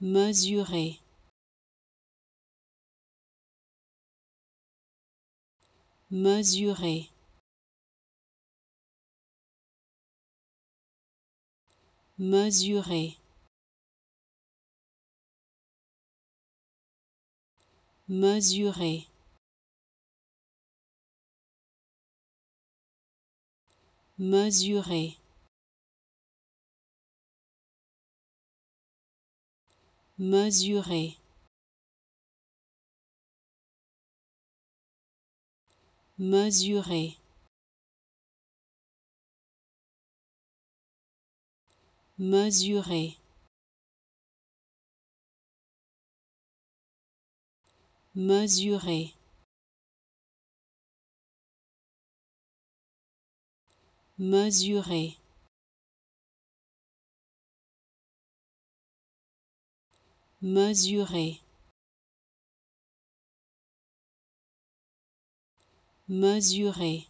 mesurer mesurer mesurer mesurer mesurer mesurer mesurer mesurer mesurer mesurer mesurer. Mesurer